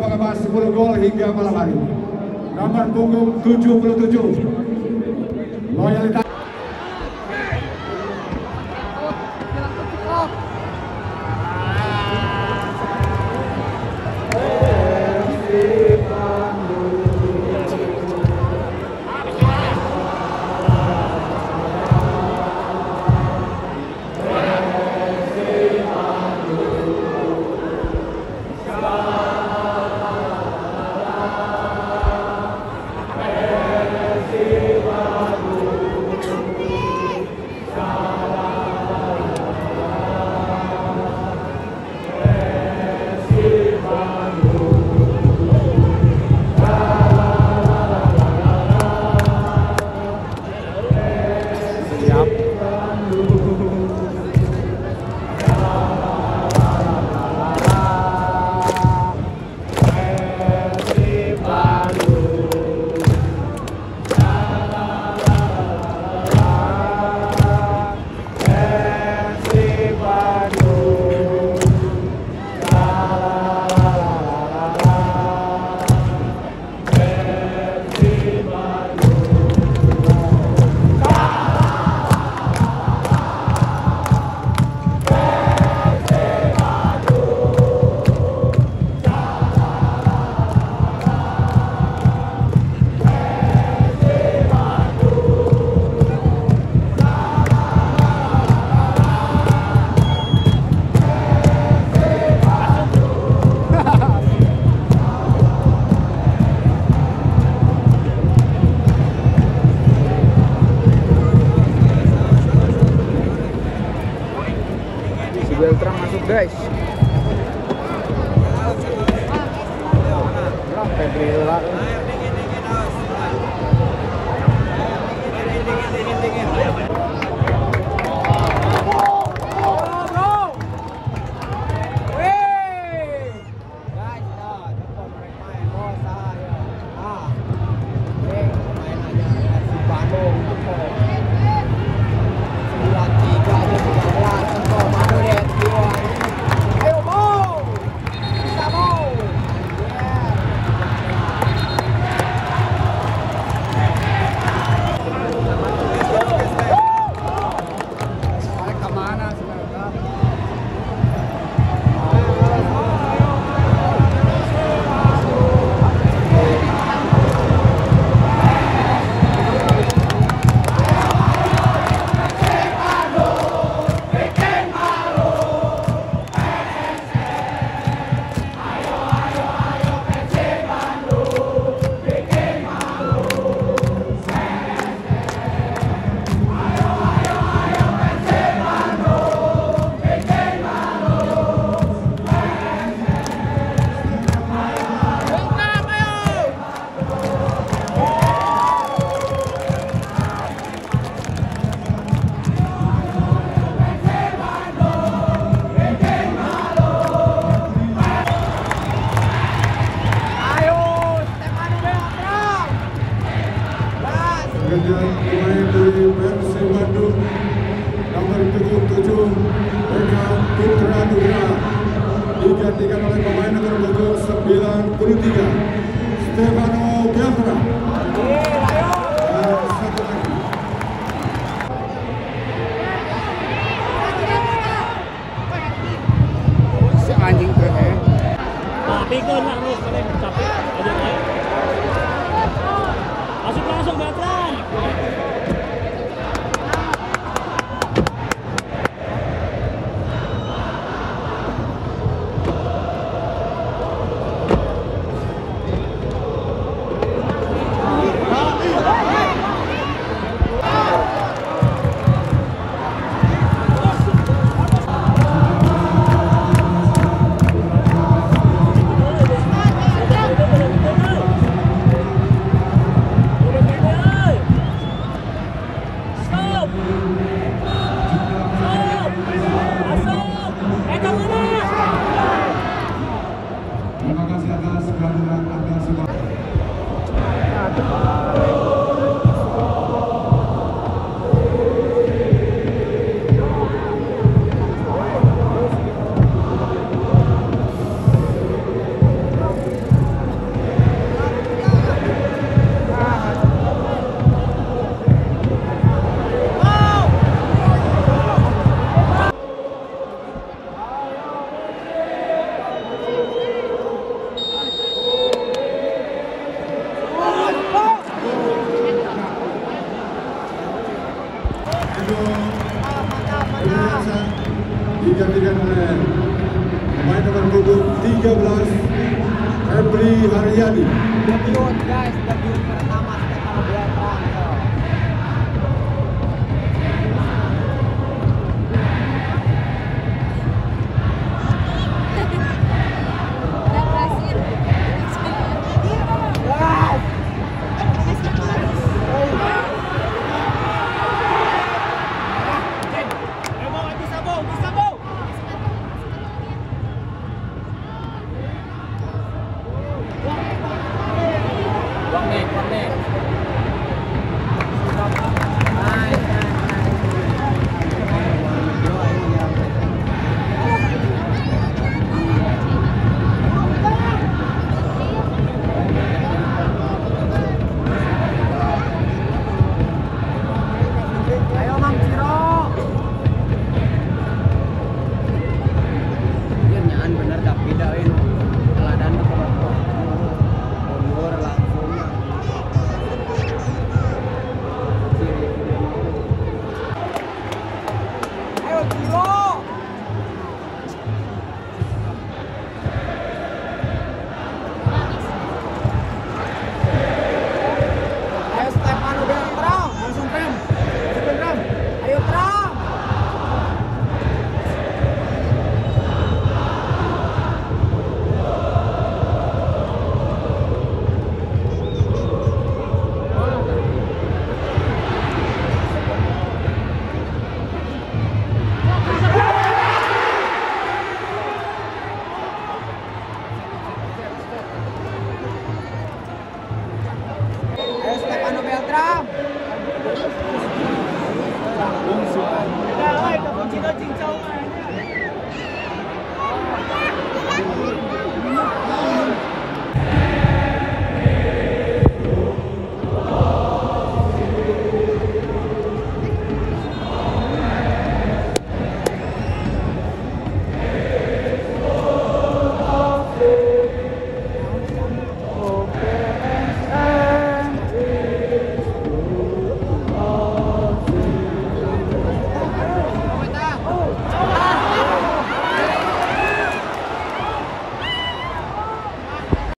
mengemas 10 gol hingga malam hari. Nomor punggung 77 loyalitas Guys. oleh pemain nomor punggung 93 Stefano Biafra oh, si anjing tuh ya tapi kok nak oleh pemain nomor punggung 13 Febri Haryadi. Debut guys, debut pertama setelah Belanda. Amen.